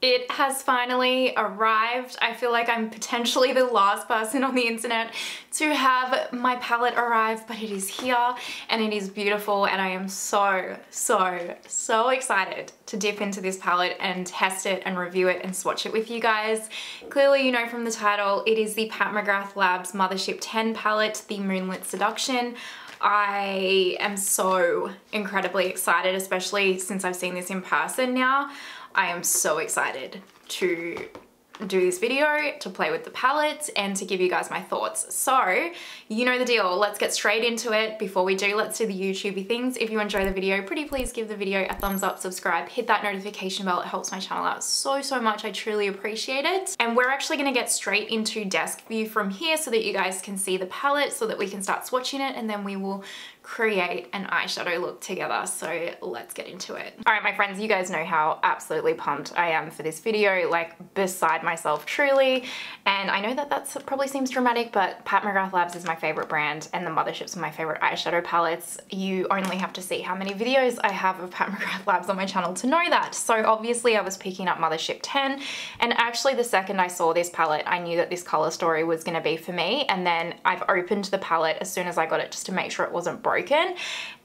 It has finally arrived. I feel like I'm potentially the last person on the internet to have my palette arrive, but it is here and it is beautiful and I am so, so, so excited to dip into this palette and test it and review it and swatch it with you guys. Clearly you know from the title, it is the Pat McGrath Labs Mothership 10 palette, the Moonlit Seduction. I am so incredibly excited, especially since I've seen this in person now. I am so excited to do this video, to play with the palettes, and to give you guys my thoughts. So, you know the deal. Let's get straight into it. Before we do, let's do the YouTubey things. If you enjoy the video, pretty please give the video a thumbs up, subscribe, hit that notification bell. It helps my channel out so, so much. I truly appreciate it. And we're actually gonna get straight into desk view from here so that you guys can see the palette so that we can start swatching it and then we will create an eyeshadow look together. So let's get into it. All right, my friends, you guys know how absolutely pumped I am for this video, like beside myself truly. And I know that that probably seems dramatic, but Pat McGrath Labs is my favorite brand and the motherships are my favorite eyeshadow palettes. You only have to see how many videos I have of Pat McGrath Labs on my channel to know that. So obviously I was picking up Mothership 10 and actually the second I saw this palette, I knew that this color story was gonna be for me. And then I've opened the palette as soon as I got it just to make sure it wasn't broken broken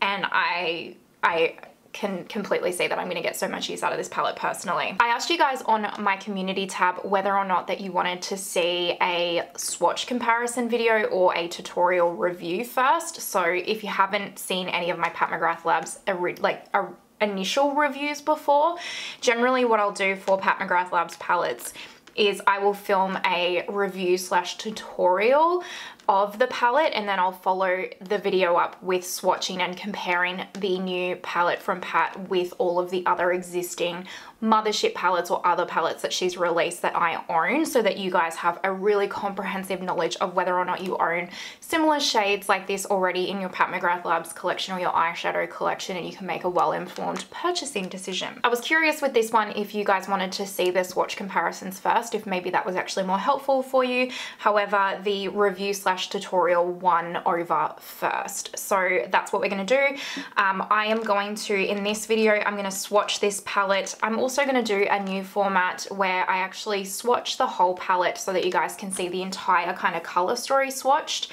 and I, I can completely see that I'm going to get so much use out of this palette personally. I asked you guys on my community tab whether or not that you wanted to see a swatch comparison video or a tutorial review first. So if you haven't seen any of my Pat McGrath Labs like a initial reviews before, generally what I'll do for Pat McGrath Labs palettes is I will film a review slash tutorial of the palette and then I'll follow the video up with swatching and comparing the new palette from Pat with all of the other existing mothership palettes or other palettes that she's released that I own so that you guys have a really comprehensive knowledge of whether or not you own similar shades like this already in your Pat McGrath Labs collection or your eyeshadow collection and you can make a well-informed purchasing decision. I was curious with this one if you guys wanted to see the swatch comparisons first, if maybe that was actually more helpful for you. However, the review slash tutorial one over first. So that's what we're gonna do. Um, I am going to, in this video, I'm gonna swatch this palette. I'm also to do a new format where I actually swatch the whole palette so that you guys can see the entire kind of color story swatched.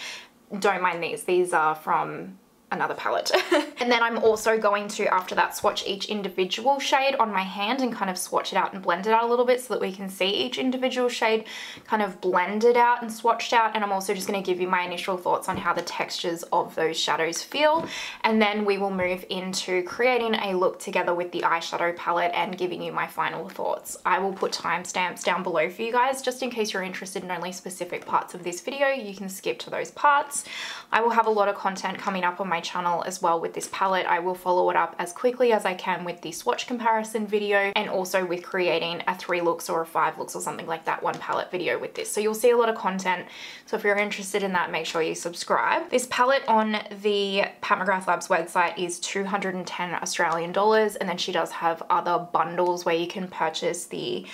Don't mind these. These are from another palette. and then I'm also going to, after that, swatch each individual shade on my hand and kind of swatch it out and blend it out a little bit so that we can see each individual shade kind of blended out and swatched out. And I'm also just gonna give you my initial thoughts on how the textures of those shadows feel. And then we will move into creating a look together with the eyeshadow palette and giving you my final thoughts. I will put timestamps down below for you guys, just in case you're interested in only specific parts of this video, you can skip to those parts. I will have a lot of content coming up on my channel as well with this palette. I will follow it up as quickly as I can with the swatch comparison video and also with creating a three looks or a five looks or something like that one palette video with this. So you'll see a lot of content. So if you're interested in that, make sure you subscribe. This palette on the Pat McGrath Labs website is 210 Australian dollars and then she does have other bundles where you can purchase the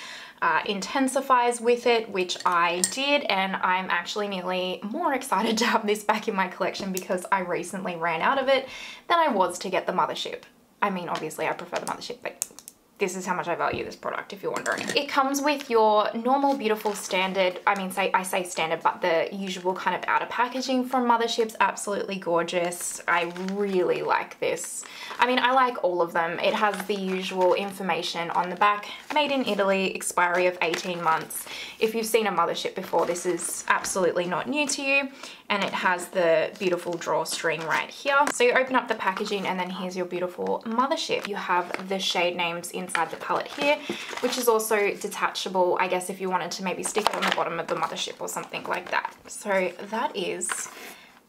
uh, Intensifeyes with it, which I did, and I'm actually nearly more excited to have this back in my collection because I recently ran out of it than I was to get the mothership. I mean, obviously I prefer the mothership, but this is how much I value this product if you're wondering. It comes with your normal beautiful standard, I mean say I say standard but the usual kind of outer packaging from Motherships, absolutely gorgeous. I really like this. I mean I like all of them. It has the usual information on the back, made in Italy, expiry of 18 months. If you've seen a Mothership before this is absolutely not new to you and it has the beautiful drawstring right here. So you open up the packaging and then here's your beautiful mothership. You have the shade names inside the palette here, which is also detachable, I guess if you wanted to maybe stick it on the bottom of the mothership or something like that. So that is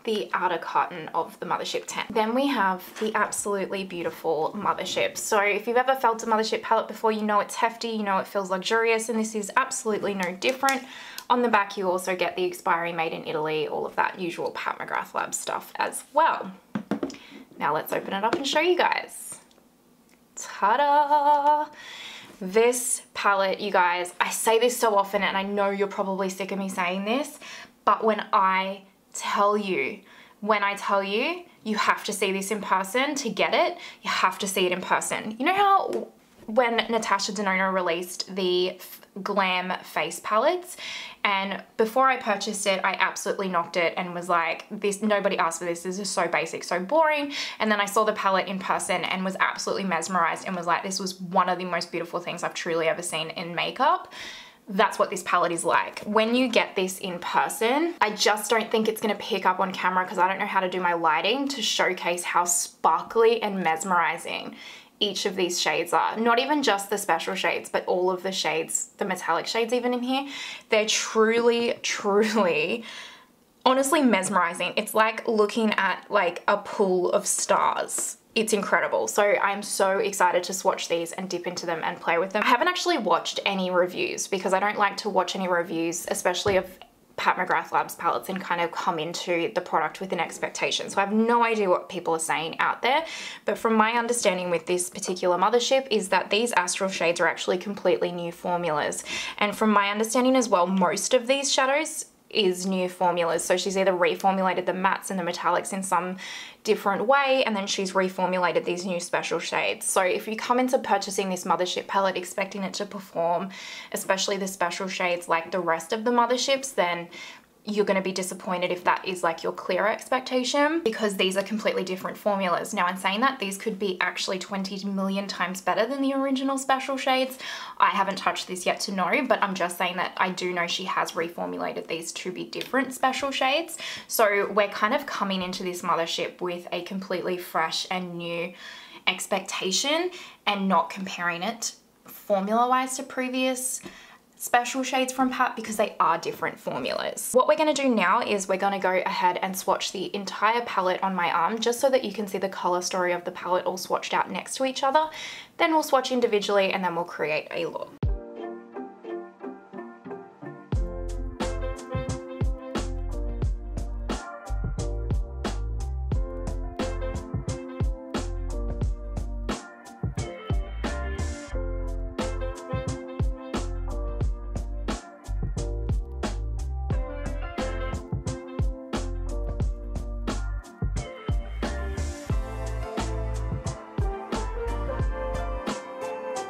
the outer carton of the Mothership 10. Then we have the absolutely beautiful Mothership. So if you've ever felt a Mothership palette before, you know it's hefty, you know it feels luxurious, and this is absolutely no different. On the back, you also get the expiry made in Italy, all of that usual Pat McGrath Lab stuff as well. Now let's open it up and show you guys. Ta-da! This palette, you guys, I say this so often and I know you're probably sick of me saying this, but when I tell you, when I tell you, you have to see this in person to get it, you have to see it in person. You know how when Natasha Denona released the Glam face palettes and before I purchased it I absolutely knocked it and was like this nobody asked for this. This is so basic so boring. And then I saw the palette in person and was absolutely mesmerized and was like this was one of the most beautiful things I've truly ever seen in makeup that's what this palette is like. When you get this in person, I just don't think it's gonna pick up on camera because I don't know how to do my lighting to showcase how sparkly and mesmerizing each of these shades are. Not even just the special shades, but all of the shades, the metallic shades even in here. They're truly, truly, honestly mesmerizing. It's like looking at like a pool of stars. It's incredible. So I'm so excited to swatch these and dip into them and play with them. I haven't actually watched any reviews because I don't like to watch any reviews, especially of Pat McGrath Labs palettes and kind of come into the product with an expectation. So I have no idea what people are saying out there, but from my understanding with this particular mothership is that these astral shades are actually completely new formulas. And from my understanding as well, most of these shadows is new formulas. So she's either reformulated the mattes and the metallics in some different way and then she's reformulated these new special shades. So if you come into purchasing this Mothership palette expecting it to perform, especially the special shades like the rest of the Motherships, then you're going to be disappointed if that is like your clear expectation because these are completely different formulas. Now in saying that, these could be actually 20 million times better than the original special shades. I haven't touched this yet to know, but I'm just saying that I do know she has reformulated these to be different special shades. So we're kind of coming into this mothership with a completely fresh and new expectation and not comparing it formula-wise to previous special shades from Pat because they are different formulas. What we're going to do now is we're going to go ahead and swatch the entire palette on my arm just so that you can see the color story of the palette all swatched out next to each other. Then we'll swatch individually and then we'll create a look.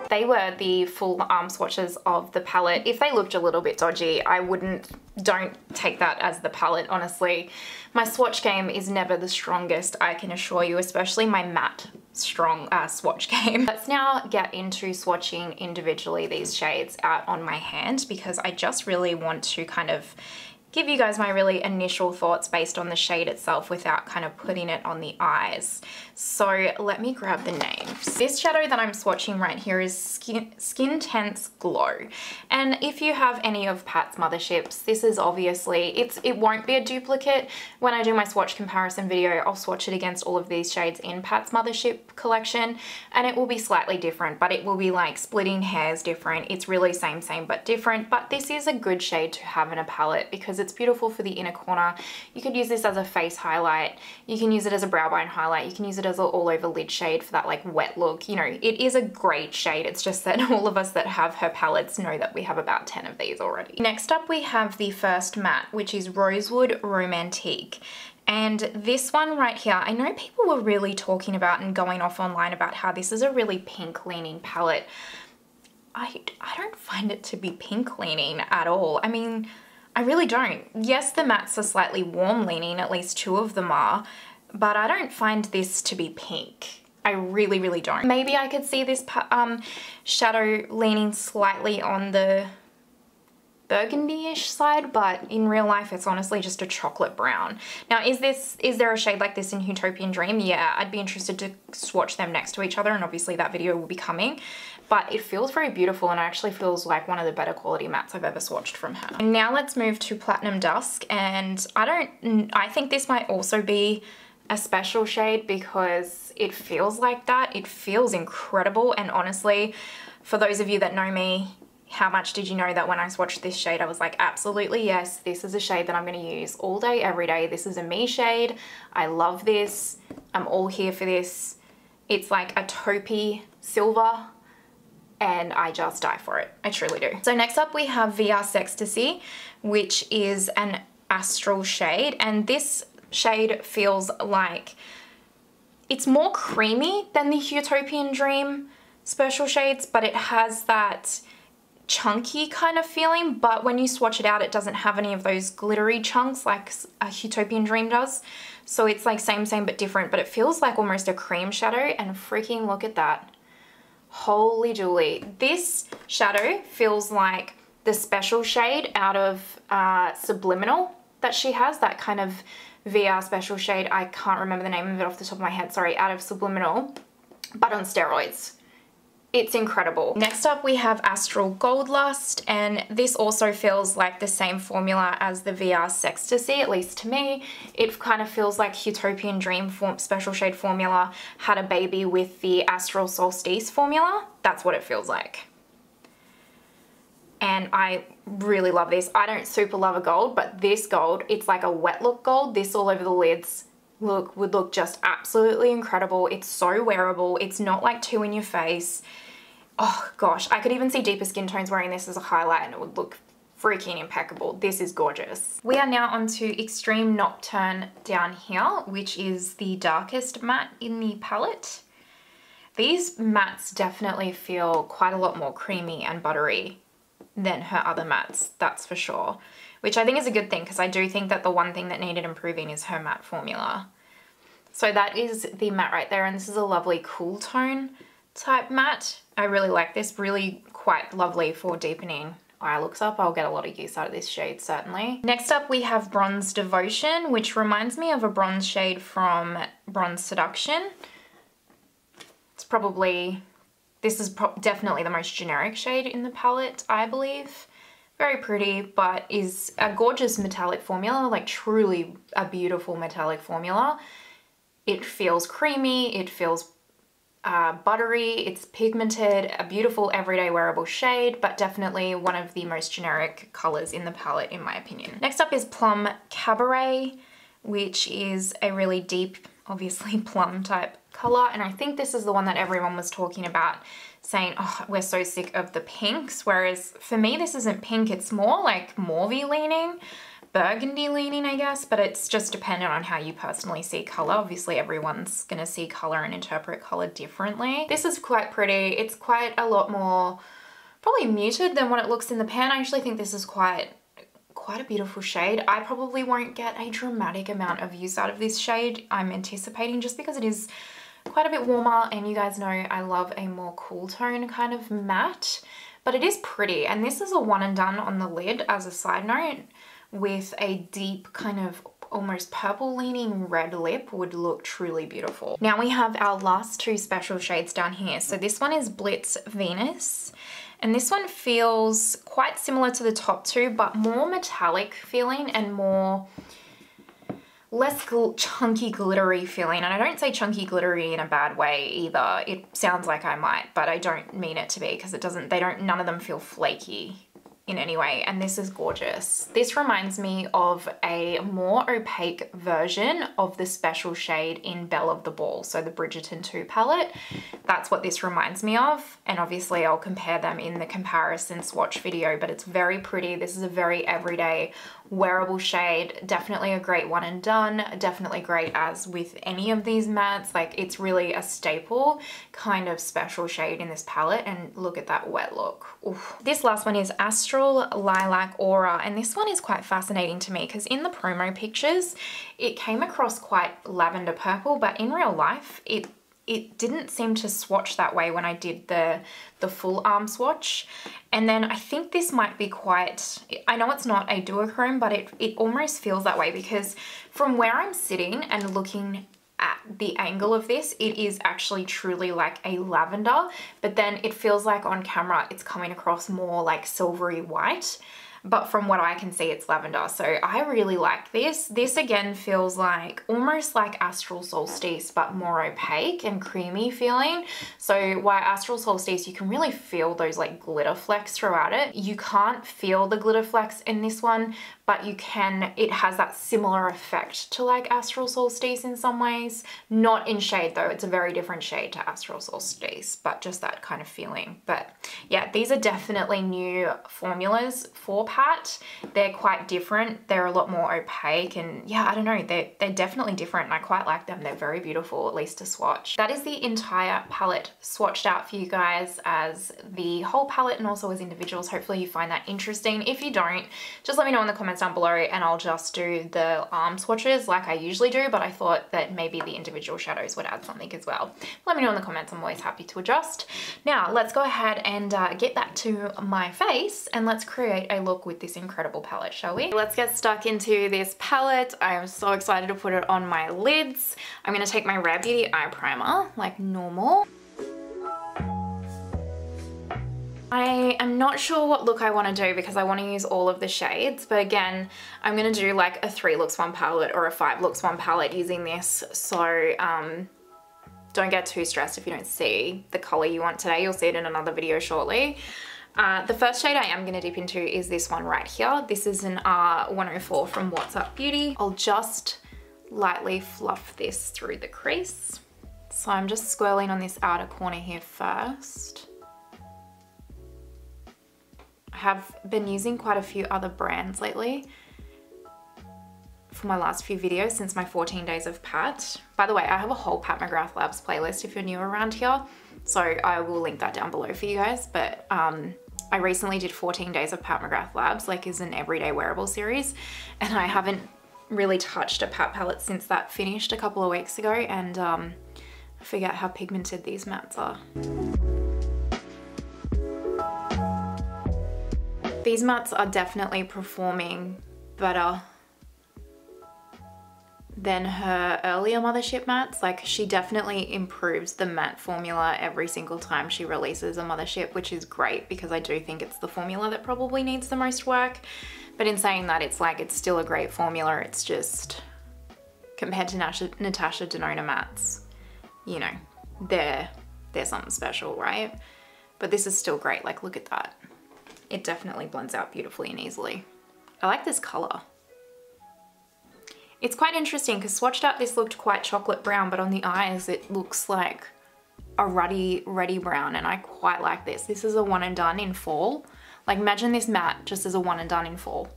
They were the full arm swatches of the palette. If they looked a little bit dodgy, I wouldn't, don't take that as the palette, honestly. My swatch game is never the strongest, I can assure you, especially my matte strong uh, swatch game. Let's now get into swatching individually these shades out on my hand because I just really want to kind of give you guys my really initial thoughts based on the shade itself without kind of putting it on the eyes. So let me grab the names. This shadow that I'm swatching right here is Skin, Skin Tense Glow. And if you have any of Pat's motherships, this is obviously, it's it won't be a duplicate. When I do my swatch comparison video, I'll swatch it against all of these shades in Pat's mothership collection and it will be slightly different, but it will be like splitting hairs different. It's really same, same, but different. But this is a good shade to have in a palette because it's beautiful for the inner corner. You could use this as a face highlight. You can use it as a brow bone highlight. You can use it as an all over lid shade for that like wet look. You know, it is a great shade. It's just that all of us that have her palettes know that we have about 10 of these already. Next up we have the first matte, which is Rosewood Romantique. And this one right here, I know people were really talking about and going off online about how this is a really pink leaning palette. I, I don't find it to be pink leaning at all. I mean, I really don't. Yes, the mattes are slightly warm leaning, at least two of them are, but I don't find this to be pink. I really, really don't. Maybe I could see this um, shadow leaning slightly on the burgundy-ish side, but in real life it's honestly just a chocolate brown. Now is this, is there a shade like this in Utopian Dream? Yeah, I'd be interested to swatch them next to each other and obviously that video will be coming, but it feels very beautiful and it actually feels like one of the better quality mattes I've ever swatched from her. And now let's move to Platinum Dusk and I don't, I think this might also be a special shade because it feels like that. It feels incredible and honestly, for those of you that know me, how much did you know that when I swatched this shade, I was like, absolutely yes, this is a shade that I'm gonna use all day, every day. This is a me shade. I love this. I'm all here for this. It's like a taupey silver and I just die for it. I truly do. So next up we have VR Sextasy, which is an astral shade. And this shade feels like, it's more creamy than the Utopian Dream special shades, but it has that chunky kind of feeling, but when you swatch it out, it doesn't have any of those glittery chunks like a Utopian Dream does. So it's like same, same, but different, but it feels like almost a cream shadow and freaking look at that. Holy Julie. This shadow feels like the special shade out of uh, Subliminal that she has, that kind of VR special shade. I can't remember the name of it off the top of my head, sorry, out of Subliminal, but on steroids. It's incredible. Next up we have Astral Gold Lust and this also feels like the same formula as the VR Sextasy, at least to me. It kind of feels like Utopian Dream form Special Shade formula had a baby with the Astral Solstice formula. That's what it feels like. And I really love this. I don't super love a gold, but this gold, it's like a wet look gold. This all over the lids look would look just absolutely incredible. It's so wearable. It's not like too in your face. Oh gosh, I could even see deeper skin tones wearing this as a highlight and it would look freaking impeccable. This is gorgeous. We are now on to Extreme Nocturne down here, which is the darkest matte in the palette. These mattes definitely feel quite a lot more creamy and buttery than her other mattes, that's for sure which I think is a good thing because I do think that the one thing that needed improving is her matte formula. So that is the matte right there and this is a lovely cool tone type matte. I really like this, really quite lovely for deepening eye looks up. I'll get a lot of use out of this shade, certainly. Next up, we have Bronze Devotion, which reminds me of a bronze shade from Bronze Seduction. It's probably, this is pro definitely the most generic shade in the palette, I believe. Very pretty, but is a gorgeous metallic formula, like truly a beautiful metallic formula. It feels creamy, it feels uh, buttery, it's pigmented, a beautiful everyday wearable shade, but definitely one of the most generic colors in the palette in my opinion. Next up is Plum Cabaret, which is a really deep, obviously plum type color. And I think this is the one that everyone was talking about saying, oh, we're so sick of the pinks. Whereas for me, this isn't pink, it's more like mauvey leaning, burgundy leaning, I guess, but it's just dependent on how you personally see color. Obviously, everyone's gonna see color and interpret color differently. This is quite pretty. It's quite a lot more, probably muted than what it looks in the pan. I actually think this is quite quite a beautiful shade. I probably won't get a dramatic amount of use out of this shade. I'm anticipating just because it is quite a bit warmer and you guys know I love a more cool tone kind of matte but it is pretty and this is a one and done on the lid as a side note with a deep kind of almost purple leaning red lip would look truly beautiful. Now we have our last two special shades down here. So this one is Blitz Venus and this one feels quite similar to the top two but more metallic feeling and more less gl chunky glittery feeling and I don't say chunky glittery in a bad way either it sounds like I might but I don't mean it to be because it doesn't they don't none of them feel flaky in any way and this is gorgeous. This reminds me of a more opaque version of the special shade in Belle of the Ball, so the Bridgerton 2 palette. That's what this reminds me of and obviously I'll compare them in the comparison swatch video but it's very pretty. This is a very everyday wearable shade. Definitely a great one and done. Definitely great as with any of these mattes. Like it's really a staple kind of special shade in this palette and look at that wet look. Oof. This last one is Astral Lilac Aura and this one is quite fascinating to me because in the promo pictures it came across quite lavender purple but in real life it it didn't seem to swatch that way when I did the, the full arm swatch. And then I think this might be quite, I know it's not a duochrome, but it, it almost feels that way because from where I'm sitting and looking at the angle of this, it is actually truly like a lavender, but then it feels like on camera, it's coming across more like silvery white but from what I can see it's lavender so I really like this. This again feels like almost like Astral Solstice but more opaque and creamy feeling so while Astral Solstice you can really feel those like glitter flecks throughout it. You can't feel the glitter flecks in this one but you can, it has that similar effect to like Astral Solstice in some ways. Not in shade though, it's a very different shade to Astral Solstice, but just that kind of feeling. But yeah, these are definitely new formulas for Pat. They're quite different. They're a lot more opaque and yeah, I don't know, they're, they're definitely different and I quite like them. They're very beautiful, at least to swatch. That is the entire palette swatched out for you guys as the whole palette and also as individuals. Hopefully you find that interesting. If you don't, just let me know in the comments down below and I'll just do the arm swatches like I usually do, but I thought that maybe the individual shadows would add something as well. Let me know in the comments, I'm always happy to adjust. Now, let's go ahead and uh, get that to my face and let's create a look with this incredible palette, shall we? Let's get stuck into this palette. I am so excited to put it on my lids. I'm gonna take my Rare Beauty eye primer like normal. I am not sure what look I want to do because I want to use all of the shades but again I'm going to do like a three looks one palette or a five looks one palette using this so um, don't get too stressed if you don't see the color you want today you'll see it in another video shortly. Uh, the first shade I am going to dip into is this one right here. This is an R104 from What's Up Beauty. I'll just lightly fluff this through the crease. So I'm just swirling on this outer corner here first. I have been using quite a few other brands lately for my last few videos since my 14 days of Pat. By the way, I have a whole Pat McGrath Labs playlist if you're new around here. So I will link that down below for you guys. But um, I recently did 14 days of Pat McGrath Labs, like is an everyday wearable series. And I haven't really touched a Pat palette since that finished a couple of weeks ago. And um, I forget how pigmented these mattes are. These mattes are definitely performing better than her earlier Mothership mattes. Like she definitely improves the matte formula every single time she releases a Mothership, which is great because I do think it's the formula that probably needs the most work. But in saying that, it's like, it's still a great formula. It's just, compared to Natasha, Natasha Denona mattes, you know, they're, they're something special, right? But this is still great. Like, look at that it definitely blends out beautifully and easily. I like this color. It's quite interesting because swatched out this looked quite chocolate brown, but on the eyes it looks like a ruddy, ruddy brown and I quite like this. This is a one and done in fall. Like imagine this matte just as a one and done in fall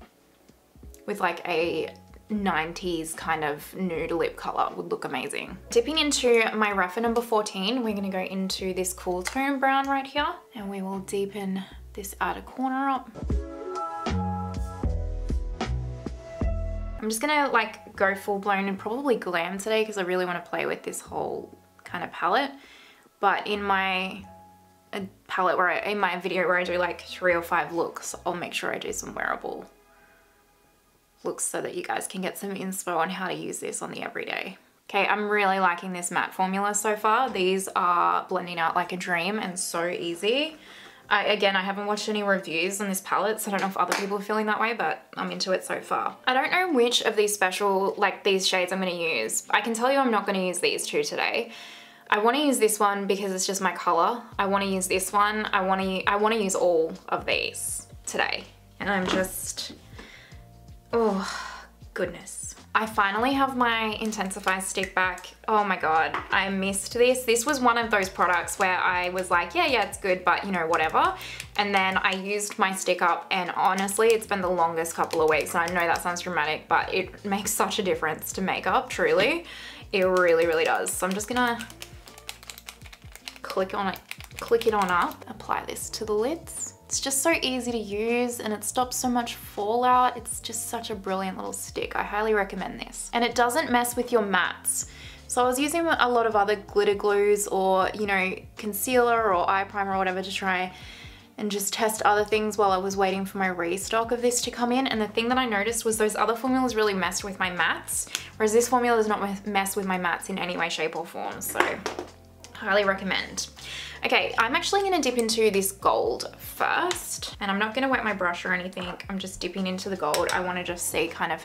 with like a 90s kind of nude lip color would look amazing. Dipping into my Rephr number 14, we're gonna go into this cool tone brown right here and we will deepen this outer corner up. I'm just gonna like go full blown and probably glam today because I really want to play with this whole kind of palette. But in my uh, palette where I, in my video where I do like three or five looks, I'll make sure I do some wearable looks so that you guys can get some inspo on how to use this on the everyday. Okay, I'm really liking this matte formula so far. These are blending out like a dream and so easy. I, again, I haven't watched any reviews on this palette, so I don't know if other people are feeling that way, but I'm into it so far. I don't know which of these special, like these shades I'm gonna use. I can tell you I'm not gonna use these two today. I wanna use this one because it's just my color. I wanna use this one. I wanna, I wanna use all of these today. And I'm just, oh, goodness. I finally have my Intensifeyes stick back. Oh my God, I missed this. This was one of those products where I was like, yeah, yeah, it's good, but you know, whatever. And then I used my stick up and honestly, it's been the longest couple of weeks. And I know that sounds dramatic, but it makes such a difference to makeup, truly. It really, really does. So I'm just gonna click on it, click it on up, apply this to the lids. It's just so easy to use and it stops so much fallout. It's just such a brilliant little stick. I highly recommend this. And it doesn't mess with your mattes. So I was using a lot of other glitter glues or, you know, concealer or eye primer or whatever to try and just test other things while I was waiting for my restock of this to come in. And the thing that I noticed was those other formulas really messed with my mattes, whereas this formula does not mess with my mattes in any way, shape or form. So highly recommend. Okay, I'm actually gonna dip into this gold first. And I'm not gonna wet my brush or anything. I'm just dipping into the gold. I wanna just see kind of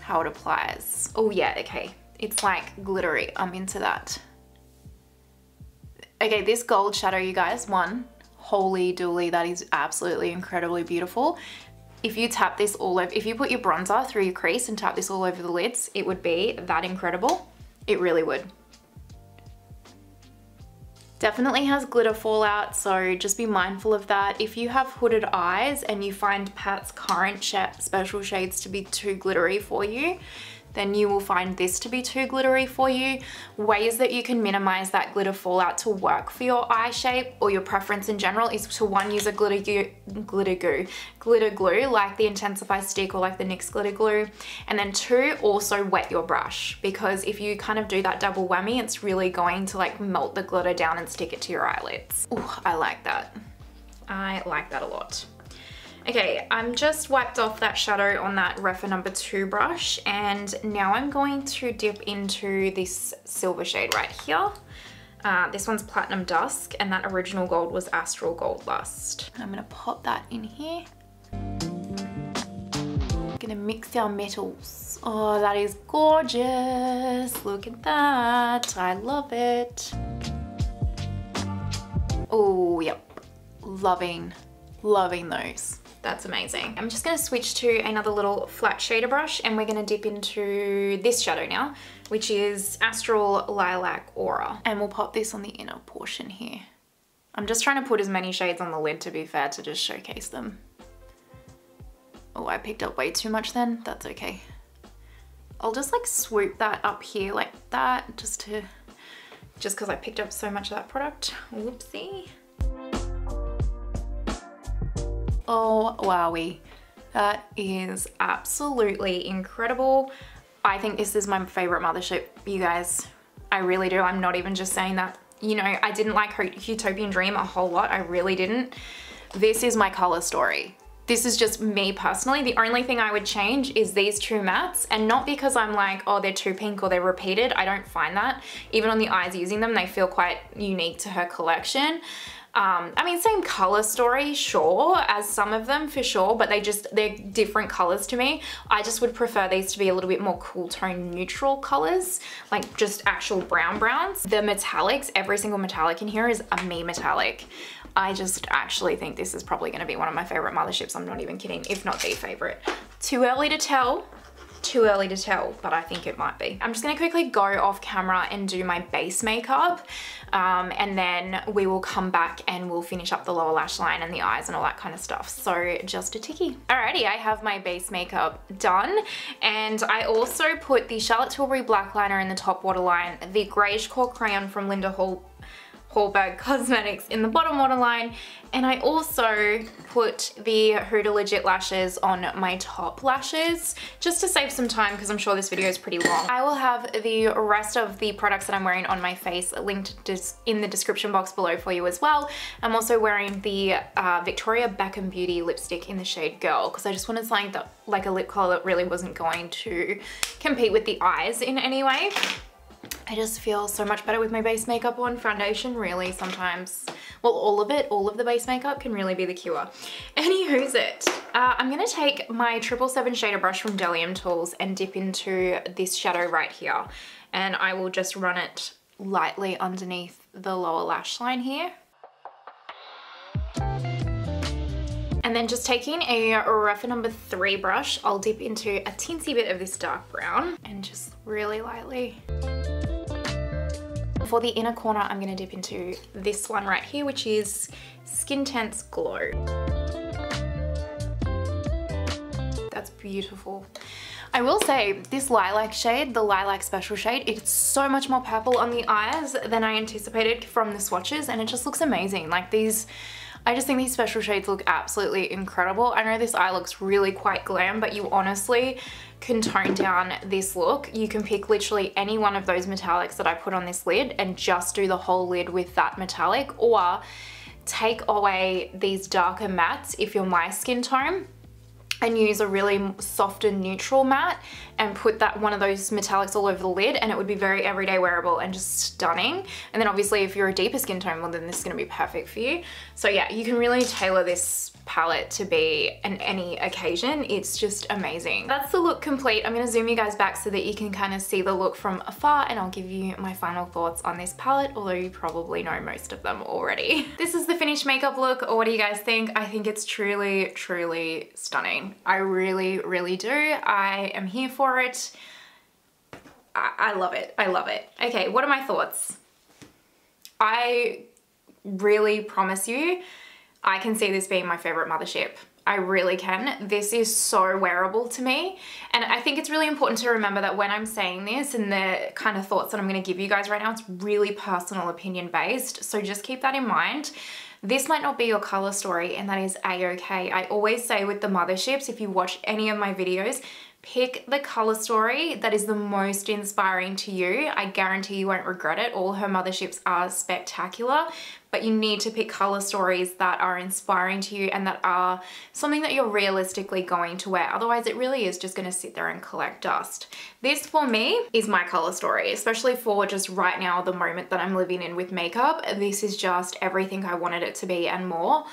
how it applies. Oh yeah, okay. It's like glittery, I'm into that. Okay, this gold shadow, you guys, one, holy dooly, that is absolutely incredibly beautiful. If you tap this all over, if you put your bronzer through your crease and tap this all over the lids, it would be that incredible. It really would. Definitely has glitter fallout, so just be mindful of that. If you have hooded eyes and you find Pat's current special shades to be too glittery for you, then you will find this to be too glittery for you. Ways that you can minimize that glitter fallout to work for your eye shape or your preference in general is to one, use a glitter glue, glitter glue, glitter glue like the Intensifeyes stick or like the NYX glitter glue. And then two, also wet your brush because if you kind of do that double whammy, it's really going to like melt the glitter down and stick it to your eyelids. Ooh, I like that. I like that a lot. Okay, I'm just wiped off that shadow on that Rephr number two brush and now I'm going to dip into this silver shade right here. Uh, this one's Platinum Dusk and that original gold was Astral Gold Lust. I'm gonna pop that in here. Gonna mix our metals. Oh, that is gorgeous. Look at that. I love it. Oh, yep. Loving, loving those. That's amazing. I'm just gonna switch to another little flat shader brush and we're gonna dip into this shadow now, which is Astral Lilac Aura. And we'll pop this on the inner portion here. I'm just trying to put as many shades on the lid to be fair to just showcase them. Oh, I picked up way too much then. That's okay. I'll just like swoop that up here like that just to, just because I picked up so much of that product. Whoopsie. Oh, wowie. That is absolutely incredible. I think this is my favorite mothership, you guys. I really do. I'm not even just saying that. You know, I didn't like her Utopian Dream a whole lot. I really didn't. This is my color story. This is just me personally. The only thing I would change is these two mattes and not because I'm like, oh, they're too pink or they're repeated. I don't find that. Even on the eyes using them, they feel quite unique to her collection. Um, I mean, same color story, sure, as some of them for sure, but they just, they're different colors to me. I just would prefer these to be a little bit more cool tone neutral colors, like just actual brown browns. The metallics, every single metallic in here is a me metallic. I just actually think this is probably gonna be one of my favorite motherships. I'm not even kidding, if not the favorite. Too early to tell, too early to tell, but I think it might be. I'm just gonna quickly go off camera and do my base makeup um, and then we will come back and we'll finish up the lower lash line and the eyes and all that kind of stuff. So just a ticky. Alrighty, I have my base makeup done and I also put the Charlotte Tilbury black liner in the top waterline, the Greyish Core Crayon from Linda Hall Hallberg Cosmetics in the bottom waterline and I also put the Huda Legit lashes on my top lashes just to save some time because I'm sure this video is pretty long. I will have the rest of the products that I'm wearing on my face linked in the description box below for you as well. I'm also wearing the uh, Victoria Beckham Beauty lipstick in the shade Girl because I just wanted something that like a lip color that really wasn't going to compete with the eyes in any way. I just feel so much better with my base makeup on. Foundation really sometimes, well all of it, all of the base makeup can really be the cure. Anywho's it. Uh, I'm gonna take my 777 shader brush from Delium Tools and dip into this shadow right here. And I will just run it lightly underneath the lower lash line here. And then just taking a Rephr number three brush, I'll dip into a teensy bit of this dark brown and just really lightly for the inner corner, I'm gonna dip into this one right here, which is Skin Tense Glow. That's beautiful. I will say this lilac shade, the lilac special shade, it's so much more purple on the eyes than I anticipated from the swatches and it just looks amazing. Like these, I just think these special shades look absolutely incredible. I know this eye looks really quite glam, but you honestly can tone down this look. You can pick literally any one of those metallics that I put on this lid and just do the whole lid with that metallic or take away these darker mattes if you're my skin tone and use a really soft and neutral matte and put that one of those metallics all over the lid and it would be very everyday wearable and just stunning. And then obviously if you're a deeper skin tone, well then this is gonna be perfect for you. So yeah, you can really tailor this palette to be an any occasion. It's just amazing. That's the look complete. I'm gonna zoom you guys back so that you can kind of see the look from afar and I'll give you my final thoughts on this palette, although you probably know most of them already. this is the finished makeup look. What do you guys think? I think it's truly, truly stunning. I really, really do. I am here for it. I, I love it. I love it. Okay, what are my thoughts? I really promise you, I can see this being my favorite mothership. I really can. This is so wearable to me. And I think it's really important to remember that when I'm saying this and the kind of thoughts that I'm gonna give you guys right now, it's really personal opinion based. So just keep that in mind. This might not be your color story and that is a-okay. I always say with the motherships, if you watch any of my videos, pick the color story that is the most inspiring to you. I guarantee you won't regret it. All her motherships are spectacular, but you need to pick color stories that are inspiring to you and that are something that you're realistically going to wear. Otherwise, it really is just gonna sit there and collect dust. This for me is my color story, especially for just right now, the moment that I'm living in with makeup. This is just everything I wanted it to be and more.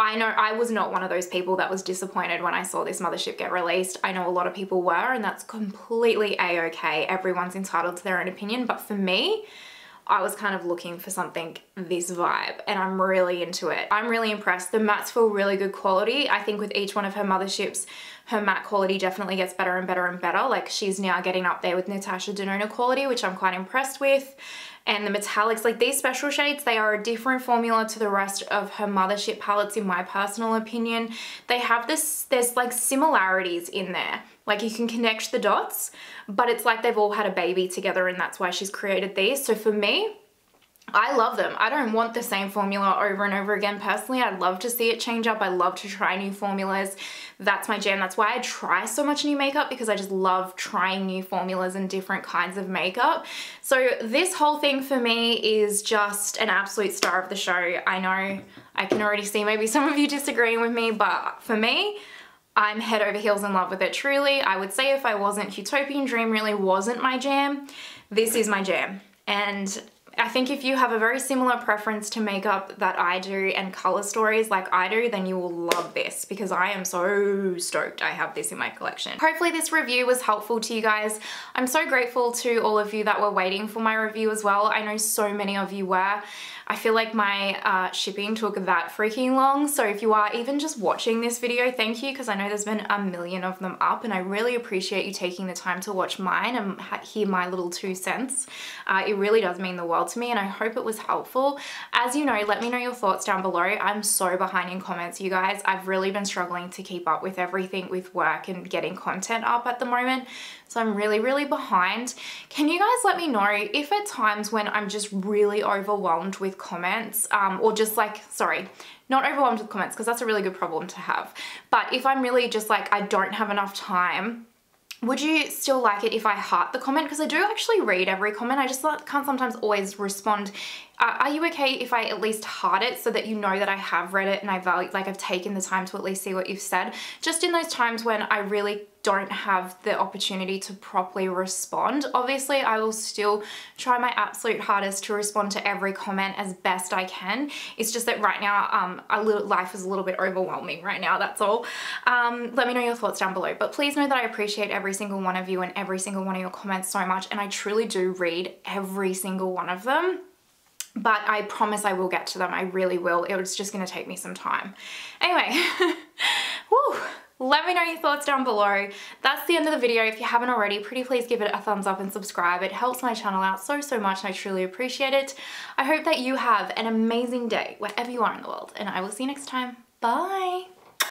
I know I was not one of those people that was disappointed when I saw this mothership get released. I know a lot of people were and that's completely a-okay. Everyone's entitled to their own opinion, but for me, I was kind of looking for something this vibe and I'm really into it. I'm really impressed. The mattes feel really good quality. I think with each one of her motherships, her matte quality definitely gets better and better and better. Like she's now getting up there with Natasha Denona quality, which I'm quite impressed with and the metallics. Like these special shades, they are a different formula to the rest of her mothership palettes in my personal opinion. They have this, there's like similarities in there. Like you can connect the dots, but it's like they've all had a baby together and that's why she's created these. So for me, I love them. I don't want the same formula over and over again personally. I'd love to see it change up. I love to try new formulas. That's my jam. That's why I try so much new makeup because I just love trying new formulas and different kinds of makeup. So this whole thing for me is just an absolute star of the show. I know I can already see maybe some of you disagreeing with me, but for me, I'm head over heels in love with it truly. I would say if I wasn't Utopian Dream really wasn't my jam, this is my jam. And I think if you have a very similar preference to makeup that I do and color stories like I do, then you will love this because I am so stoked I have this in my collection. Hopefully this review was helpful to you guys. I'm so grateful to all of you that were waiting for my review as well. I know so many of you were. I feel like my uh, shipping took that freaking long. So if you are even just watching this video, thank you because I know there's been a million of them up and I really appreciate you taking the time to watch mine and hear my little two cents. Uh, it really does mean the world to me and I hope it was helpful. As you know, let me know your thoughts down below. I'm so behind in comments, you guys. I've really been struggling to keep up with everything with work and getting content up at the moment. So I'm really, really behind. Can you guys let me know if at times when I'm just really overwhelmed with comments um, or just like, sorry, not overwhelmed with comments because that's a really good problem to have. But if I'm really just like, I don't have enough time would you still like it if I heart the comment? Because I do actually read every comment. I just can't sometimes always respond. Uh, are you okay if I at least heart it so that you know that I have read it and I value, like I've taken the time to at least see what you've said? Just in those times when I really don't have the opportunity to properly respond. Obviously, I will still try my absolute hardest to respond to every comment as best I can. It's just that right now, um, a little, life is a little bit overwhelming right now, that's all. Um, let me know your thoughts down below. But please know that I appreciate every single one of you and every single one of your comments so much. And I truly do read every single one of them but I promise I will get to them. I really will. It's just going to take me some time. Anyway, whew, let me know your thoughts down below. That's the end of the video. If you haven't already, pretty please give it a thumbs up and subscribe. It helps my channel out so, so much and I truly appreciate it. I hope that you have an amazing day wherever you are in the world and I will see you next time. Bye!